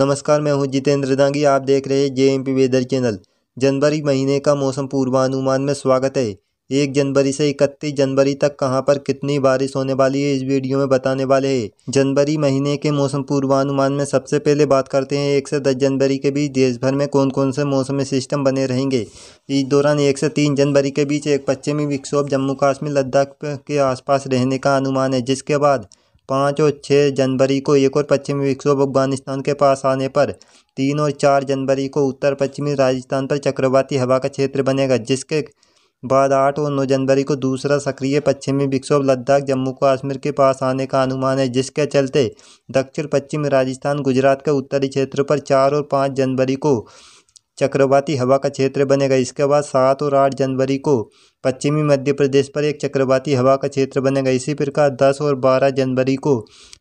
नमस्कार, मैं हूँ जितेंद्र दांगी। आप देख रहे हैं J M P weather channel. जनवरी महीने का मौसम पूर्वानुमान में स्वागत है। एक जनवरी से इकतीस जनवरी तक कहाँ पर कितनी बारिश होने वाली है, इस वीडियो में बताने वाले हैं। जनवरी महीने के मौसम पूर्वानुमान में सबसे पहले बात करते हैं, एक से दस जनवरी के बीच देश भर में कौन कौन से मौसमी सिस्टम बने रहेंगे। इस दौरान एक से तीन जनवरी के बीच एक पश्चिमी विक्षोभ जम्मू कश्मीर लद्दाख के आसपास रहने का अनुमान है, जिसके बाद पाँच और छः जनवरी को एक और पश्चिमी विक्षोभ अफ़गानिस्तान के पास आने पर, तीन और चार जनवरी को उत्तर पश्चिमी राजस्थान पर चक्रवाती हवा का क्षेत्र बनेगा, जिसके बाद आठ और नौ जनवरी को दूसरा सक्रिय पश्चिमी विक्षोभ लद्दाख, जम्मू कश्मीर के पास आने का अनुमान है, जिसके चलते दक्षिण पश्चिमी राजस्थान, गुजरात के उत्तरी क्षेत्र पर चार और पाँच जनवरी को चक्रवाती हवा का क्षेत्र बनेगा। इसके बाद सात और आठ जनवरी को पश्चिमी मध्य प्रदेश पर एक चक्रवाती हवा का क्षेत्र बनेगा। इसी प्रकार दस और बारह जनवरी को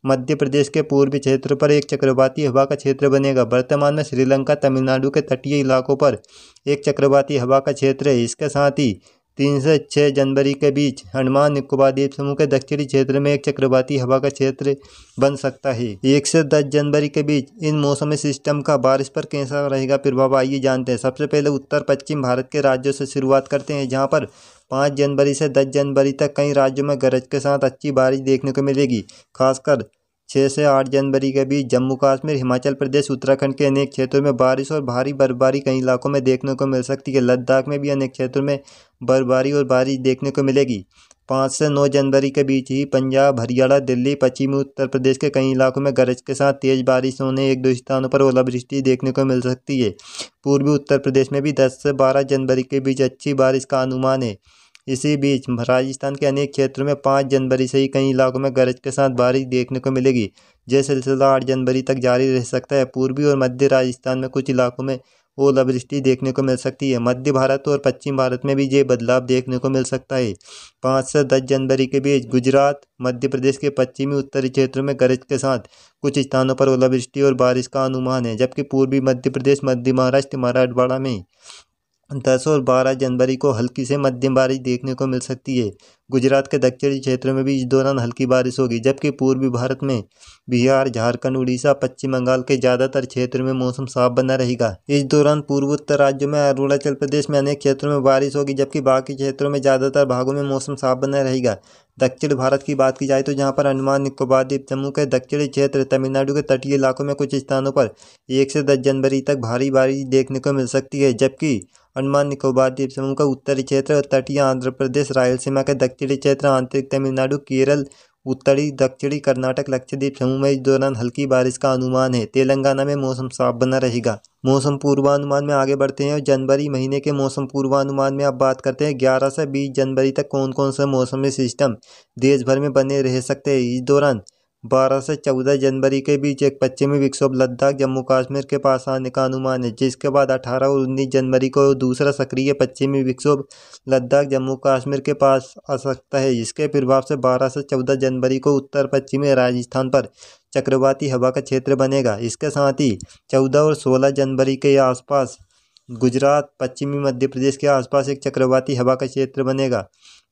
मध्य प्रदेश के पूर्वी क्षेत्र पर एक चक्रवाती हवा का क्षेत्र बनेगा। वर्तमान में श्रीलंका, तमिलनाडु के तटीय इलाकों पर एक चक्रवाती हवा का क्षेत्र है। इसके साथ ही तीन से छः जनवरी के बीच अंडमान निकोबार द्वीप समूह के दक्षिणी क्षेत्र में एक चक्रवाती हवा का क्षेत्र बन सकता है। एक से दस जनवरी के बीच इन मौसमी सिस्टम का बारिश पर कैसा रहेगा प्रभाव, आइए जानते हैं। सबसे पहले उत्तर पश्चिम भारत के राज्यों से शुरुआत करते हैं, जहाँ पर पाँच जनवरी से दस जनवरी तक कई राज्यों में गरज के साथ अच्छी बारिश देखने को मिलेगी, खासकर छः से आठ जनवरी के बीच जम्मू कश्मीर, हिमाचल प्रदेश, उत्तराखंड के अनेक क्षेत्रों में बारिश और भारी बर्फबारी कई इलाकों में देखने को मिल सकती है। लद्दाख में भी अनेक क्षेत्रों में बर्फबारी और बारिश देखने को मिलेगी। पाँच से नौ जनवरी के बीच ही पंजाब, हरियाणा, दिल्ली, पश्चिमी उत्तर प्रदेश के कई इलाकों में गरज के साथ तेज बारिश होने एक दो स्थानों पर ओलावृष्टि देखने को मिल सकती है। पूर्वी उत्तर प्रदेश में भी दस से बारह जनवरी के बीच अच्छी बारिश का अनुमान है। इसी बीच राजस्थान के अनेक क्षेत्रों में पाँच जनवरी से ही कई इलाकों में गरज के साथ बारिश देखने को मिलेगी। यह सिलसिला आठ जनवरी तक जारी रह सकता है। पूर्वी और मध्य राजस्थान में कुछ इलाकों में ओलावृष्टि देखने को मिल सकती है। मध्य भारत और पश्चिम भारत में भी ये बदलाव देखने को मिल सकता है। पाँच से दस जनवरी के बीच गुजरात, मध्य प्रदेश के पश्चिमी उत्तरी क्षेत्रों में गरज के साथ कुछ स्थानों पर ओलावृष्टि और बारिश का अनुमान है, जबकि पूर्वी मध्य प्रदेश, मध्य महाराष्ट्र, मराठवाड़ा में दस और बारह जनवरी को हल्की से मध्यम बारिश देखने को मिल सकती है। गुजरात के दक्षिणी क्षेत्र में भी इस दौरान हल्की बारिश होगी, जबकि पूर्वी भारत में बिहार, झारखंड, उड़ीसा, पश्चिम बंगाल के ज़्यादातर क्षेत्र में मौसम साफ़ बना रहेगा। इस दौरान पूर्वोत्तर राज्यों में अरुणाचल प्रदेश में अनेक क्षेत्रों में बारिश होगी, जबकि बाकी क्षेत्रों में ज़्यादातर भागों में मौसम साफ़ बना रहेगा। दक्षिण भारत की बात की जाए तो जहाँ पर अंडमान निकोबार द्वीप जम्मू के दक्षिणी क्षेत्र, तमिलनाडु के तटीय इलाकों में कुछ स्थानों पर एक से दस जनवरी तक भारी बारिश देखने को मिल सकती है, जबकि अंडमान निकोबार द्वीप समूह का उत्तरी क्षेत्र और तटीय आंध्र प्रदेश, रायलसीमा के दक्षिणी क्षेत्र, आंतरिक तमिलनाडु, केरल, उत्तरी, दक्षिणी कर्नाटक, लक्षद्वीप समूह में इस दौरान हल्की बारिश का अनुमान है। तेलंगाना में मौसम साफ़ बना रहेगा। मौसम पूर्वानुमान में आगे बढ़ते हैं जनवरी महीने के मौसम पूर्वानुमान में अब बात करते हैं, ग्यारह से बीस जनवरी तक कौन कौन से मौसमी सिस्टम देश भर में बने रह सकते हैं। इस दौरान बारह से चौदह जनवरी के बीच एक पश्चिमी विक्षोभ लद्दाख, जम्मू कश्मीर के पास आने का अनुमान है, जिसके बाद अठारह और उन्नीस जनवरी को दूसरा सक्रिय पश्चिमी विक्षोभ लद्दाख, जम्मू कश्मीर के पास आ सकता है। इसके प्रभाव से बारह से चौदह जनवरी को उत्तर पश्चिमी राजस्थान पर चक्रवाती हवा का क्षेत्र बनेगा। इसके साथ ही चौदह और सोलह जनवरी के आसपास गुजरात, पश्चिमी मध्य प्रदेश के आसपास एक चक्रवाती हवा का क्षेत्र बनेगा।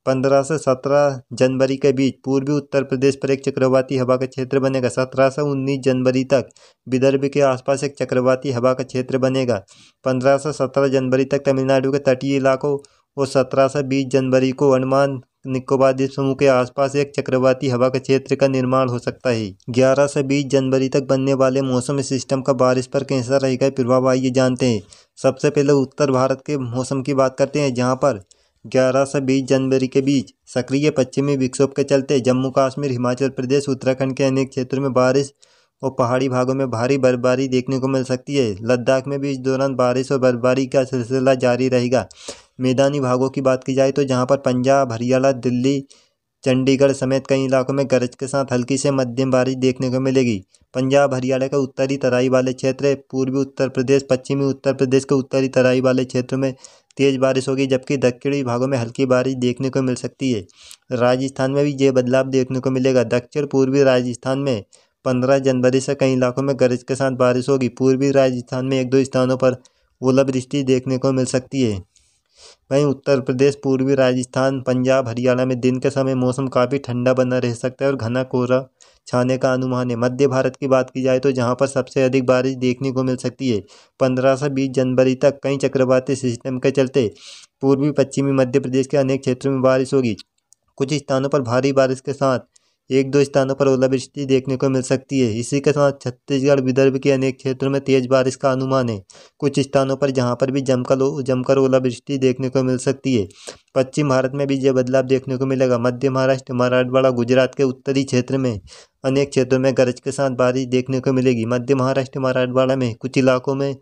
पंद्रह से सत्रह जनवरी के बीच पूर्वी उत्तर प्रदेश पर एक चक्रवाती हवा का क्षेत्र बनेगा। सत्रह से उन्नीस जनवरी तक विदर्भ के आसपास एक चक्रवाती हवा का क्षेत्र बनेगा। पंद्रह से सत्रह जनवरी तक तमिलनाडु के तटीय इलाकों और सत्रह से बीस जनवरी को अंडमान निकोबार द्वीप समूह के आसपास एक चक्रवाती हवा के क्षेत्र का निर्माण हो सकता है। ग्यारह से बीस जनवरी तक बनने वाले मौसम सिस्टम का बारिश पर कैसा रहेगा प्रभाव आइए जानते हैं। सबसे पहले उत्तर भारत के मौसम की बात करते हैं, जहाँ पर ग्यारह से बीस जनवरी के बीच सक्रिय पश्चिमी विक्षोभ के चलते जम्मू कश्मीर, हिमाचल प्रदेश, उत्तराखंड के अनेक क्षेत्रों में बारिश और पहाड़ी भागों में भारी बर्फबारी देखने को मिल सकती है। लद्दाख में भी इस दौरान बारिश और बर्फबारी का सिलसिला जारी रहेगा। मैदानी भागों की बात की जाए तो जहाँ पर पंजाब, हरियाणा, दिल्ली चंडीगढ़ समेत कई इलाकों में गरज के साथ हल्की से मध्यम बारिश देखने को मिलेगी। पंजाब, हरियाणा के उत्तरी तराई वाले क्षेत्र, पूर्वी उत्तर प्रदेश, पश्चिमी उत्तर प्रदेश के उत्तरी तराई वाले क्षेत्रों में तेज बारिश होगी, जबकि दक्षिणी भागों में हल्की बारिश देखने को मिल सकती है। राजस्थान में भी ये बदलाव देखने को मिलेगा। दक्षिण पूर्वी राजस्थान में पंद्रह जनवरी से कई इलाकों में गरज के साथ बारिश होगी। पूर्वी राजस्थान में एक दो स्थानों पर ओलावृष्टि देखने को मिल सकती है। वहीं उत्तर प्रदेश, पूर्वी राजस्थान, पंजाब, हरियाणा में दिन के समय मौसम काफ़ी ठंडा बना रह सकता है और घना कोहरा छाने का अनुमान है। मध्य भारत की बात की जाए तो जहाँ पर सबसे अधिक बारिश देखने को मिल सकती है, पंद्रह से बीस जनवरी तक कई चक्रवाती सिस्टम के चलते पूर्वी, पश्चिमी मध्य प्रदेश के अनेक क्षेत्रों में बारिश होगी। कुछ स्थानों पर भारी बारिश के साथ एक दो स्थानों पर ओलावृष्टि देखने को मिल सकती है। इसी के साथ छत्तीसगढ़ विदर्भ के अनेक क्षेत्रों में तेज बारिश का अनुमान है। कुछ स्थानों पर जहाँ पर भी जमकर जमकर ओलावृष्टि देखने को मिल सकती है। पश्चिम भारत में भी यह बदलाव देखने को मिलेगा। मध्य महाराष्ट्र, मराठवाड़ा, गुजरात के उत्तरी क्षेत्र में अनेक क्षेत्रों में गरज के साथ बारिश देखने को मिलेगी। मध्य महाराष्ट्र, मराठवाड़ा में कुछ इलाकों में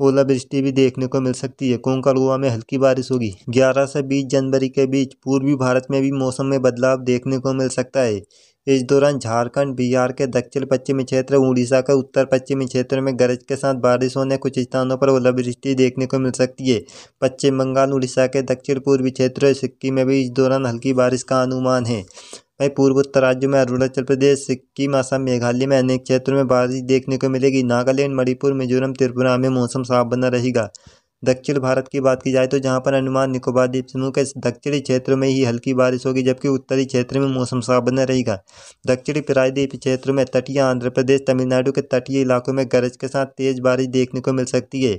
ओलावृष्टि भी देखने को मिल सकती है। कोंकण गोवा में हल्की बारिश होगी। ग्यारह से बीस जनवरी के बीच पूर्वी भारत में भी मौसम में बदलाव देखने को मिल सकता है। इस दौरान झारखंड, बिहार के दक्षिण पश्चिमी क्षेत्र, उड़ीसा के उत्तर पश्चिमी क्षेत्र में गरज के साथ बारिश होने कुछ स्थानों पर ओलावृष्टि देखने को मिल सकती है। पश्चिम बंगाल, उड़ीसा के दक्षिण पूर्वी क्षेत्र सिक्किम में भी इस दौरान हल्की बारिश का अनुमान है। वहीं पूर्व उत्तर राज्यों में अरुणाचल प्रदेश, सिक्किम, असम, मेघालय में अनेक क्षेत्रों में बारिश देखने को मिलेगी। नागालैंड, मणिपुर, मिजोरम, त्रिपुरा में मौसम साफ़ बना रहेगा। दक्षिण भारत की बात की जाए तो जहाँ पर अंडमान निकोबार द्वीप समूह के दक्षिणी क्षेत्र में ही हल्की बारिश होगी, जबकि उत्तरी क्षेत्र में मौसम साफ़ बना रहेगा। दक्षिणी प्रायद्वीप क्षेत्र में तटीय आंध्र प्रदेश, तमिलनाडु के तटीय इलाकों में गरज के साथ तेज बारिश देखने को मिल सकती है।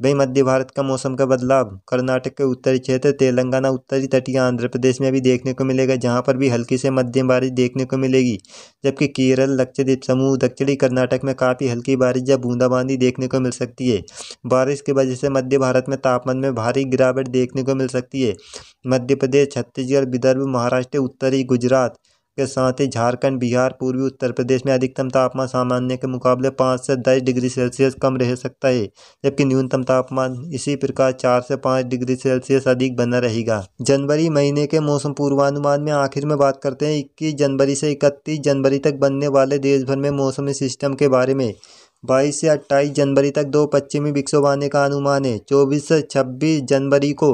वहीं मध्य भारत का मौसम का बदलाव, कर्नाटक के उत्तरी क्षेत्र, तेलंगाना, उत्तरी तटीय आंध्र प्रदेश में भी देखने को मिलेगा, जहाँ पर भी हल्की से मध्यम बारिश देखने को मिलेगी, जबकि केरल, लक्षद्वीप समूह, दक्षिणी कर्नाटक में काफ़ी हल्की बारिश या बूंदाबांदी देखने को मिल सकती है। बारिश की वजह से मध्य भारत में तापमान में भारी गिरावट देखने को मिल सकती है। मध्य प्रदेश, छत्तीसगढ़, विदर्भ, महाराष्ट्र, उत्तरी, गुजरात के साथ ही झारखंड, बिहार, पूर्वी उत्तर प्रदेश में अधिकतम तापमान सामान्य के मुकाबले पाँच से दस डिग्री सेल्सियस कम रह सकता है, जबकि न्यूनतम तापमान इसी प्रकार चार से पाँच डिग्री सेल्सियस अधिक बना रहेगा। जनवरी महीने के मौसम पूर्वानुमान में आखिर में बात करते हैं, इक्कीस जनवरी से इकतीस जनवरी तक बनने वाले देश भर में मौसमी सिस्टम के बारे में। बाईस से अट्ठाईस जनवरी तक दो पश्चिमी विक्षोभ आने का अनुमान है। चौबीस से छब्बीस जनवरी को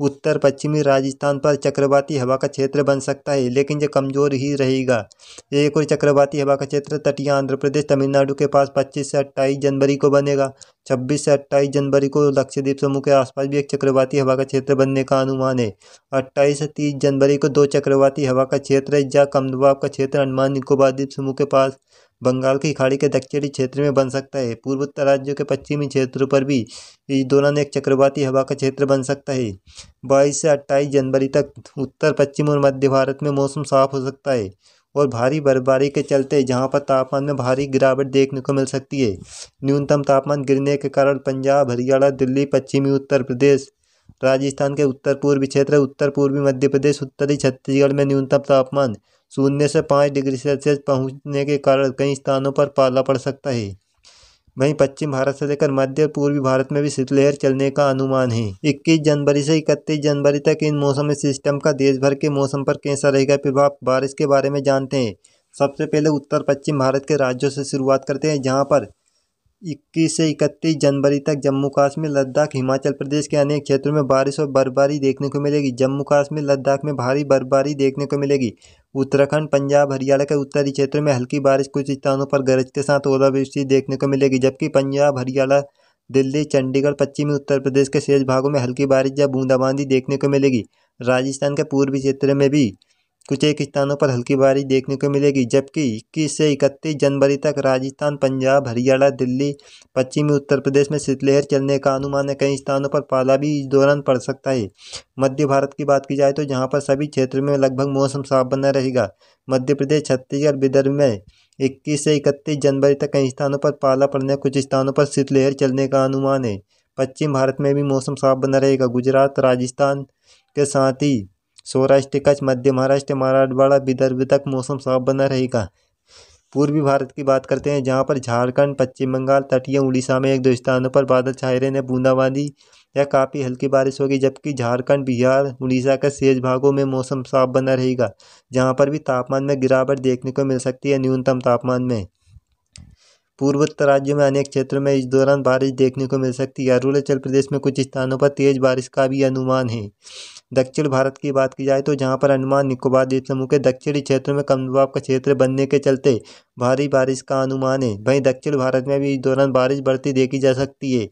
उत्तर पश्चिमी राजस्थान पर चक्रवाती हवा का क्षेत्र बन सकता है, लेकिन यह कमज़ोर ही रहेगा। एक और चक्रवाती हवा का क्षेत्र तटीय आंध्र प्रदेश, तमिलनाडु के पास पच्चीस से अट्ठाईस जनवरी को बनेगा। छब्बीस से अट्ठाईस जनवरी को लक्षद्वीप समूह के आसपास भी एक चक्रवाती हवा का क्षेत्र बनने का अनुमान है। अट्ठाईस से तीस जनवरी को दो चक्रवाती हवा का क्षेत्र या कम दबाव का क्षेत्र अंडमान निकोबार द्वीप समूह के पास बंगाल की खाड़ी के दक्षिणी क्षेत्र में बन सकता है। पूर्वोत्तर राज्यों के पश्चिमी क्षेत्रों पर भी इस दौरान एक चक्रवाती हवा का क्षेत्र बन सकता है। बाईस से अट्ठाईस जनवरी तक उत्तर, पश्चिम और मध्य भारत में मौसम साफ़ हो सकता है। और भारी बर्फबारी के चलते जहाँ पर तापमान में भारी गिरावट देखने को मिल सकती है। न्यूनतम तापमान गिरने के कारण पंजाब, हरियाणा, दिल्ली, पश्चिमी उत्तर प्रदेश, राजस्थान के उत्तर पूर्वी क्षेत्र, उत्तर पूर्वी मध्य प्रदेश, उत्तरी छत्तीसगढ़ में न्यूनतम तापमान शून्य से पाँच डिग्री सेल्सियस पहुँचने के कारण कई स्थानों पर पाला पड़ सकता है। वहीं पश्चिम भारत से लेकर मध्य पूर्वी भारत में भी शीतलहर चलने का अनुमान है। 21 जनवरी से 31 जनवरी तक इन मौसम सिस्टम का देश भर के मौसम पर कैसा रहेगा प्रभाव, बारिश के बारे में जानते हैं। सबसे पहले उत्तर पश्चिम भारत के राज्यों से शुरुआत करते हैं, जहाँ पर इक्कीस से इकतीस जनवरी तक जम्मू कश्मीर, लद्दाख, हिमाचल प्रदेश के अनेक क्षेत्रों में बारिश और बर्फबारी देखने को मिलेगी। जम्मू कश्मीर, लद्दाख में भारी बर्फबारी देखने को मिलेगी। उत्तराखंड, पंजाब, हरियाणा के उत्तरी क्षेत्रों में हल्की बारिश कुछ स्थानों पर गरज के साथ ओलावृष्टि देखने को मिलेगी, जबकि पंजाब, हरियाणा, दिल्ली, चंडीगढ़, पश्चिमी उत्तर प्रदेश के शेष भागों में हल्की बारिश या बूंदाबांदी देखने को मिलेगी। राजस्थान के पूर्वी क्षेत्र में भी कुछ एक स्थानों पर हल्की बारिश देखने को मिलेगी, जबकि इक्कीस से इकतीस जनवरी तक राजस्थान, पंजाब, हरियाणा, दिल्ली, पश्चिमी उत्तर प्रदेश में शीतलहर चलने का अनुमान है। कई स्थानों पर पाला भी इस दौरान पड़ सकता है। मध्य भारत की बात की जाए तो जहाँ पर सभी क्षेत्र में लगभग मौसम साफ़ बना रहेगा। मध्य प्रदेश, छत्तीसगढ़, विदर्भ में इक्कीस से इकतीस जनवरी तक कई स्थानों पर पाला पड़ने, कुछ स्थानों पर शीतलहर चलने का अनुमान है। पश्चिम भारत में भी मौसम साफ़ बना रहेगा। गुजरात, राजस्थान के साथ ही सौराष्ट्र, कच्छ, मध्य महाराष्ट्र, मराठवाड़ा, विदर्भ तक मौसम साफ़ बना रहेगा। पूर्वी भारत की बात करते हैं, जहाँ पर झारखंड, पश्चिम बंगाल, तटीय उड़ीसा में एक दो स्थानों पर बादल छाए रहने, बूंदाबांदी या काफ़ी हल्की बारिश होगी, जबकि झारखंड, बिहार, उड़ीसा के शेष भागों में मौसम साफ़ बना रहेगा, जहाँ पर भी तापमान में गिरावट देखने को मिल सकती है न्यूनतम तापमान में। पूर्वोत्तर राज्यों में अनेक क्षेत्रों में इस दौरान बारिश देखने को मिल सकती है। अरुणाचल प्रदेश में कुछ स्थानों पर तेज बारिश का भी अनुमान है। दक्षिण भारत की बात की जाए तो जहाँ पर अंडमान निकोबार द्वीप समूह के दक्षिणी क्षेत्रों में कम दबाव का क्षेत्र बनने के चलते भारी बारिश का अनुमान है। वहीं दक्षिण भारत में भी इस दौरान बारिश बढ़ती देखी जा सकती है,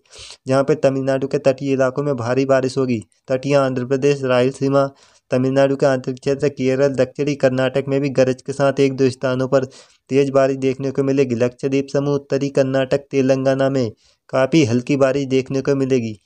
जहाँ पर तमिलनाडु के तटीय इलाकों में भारी बारिश होगी। तटीय आंध्र प्रदेश, रायलसीमा, तमिलनाडु के आंतरिक क्षेत्र, केरल, दक्षिणी कर्नाटक में भी गरज के साथ एक दो स्थानों पर तेज बारिश देखने को मिलेगी। लक्षद्वीप समूह, उत्तरी कर्नाटक, तेलंगाना में काफ़ी हल्की बारिश देखने को मिलेगी।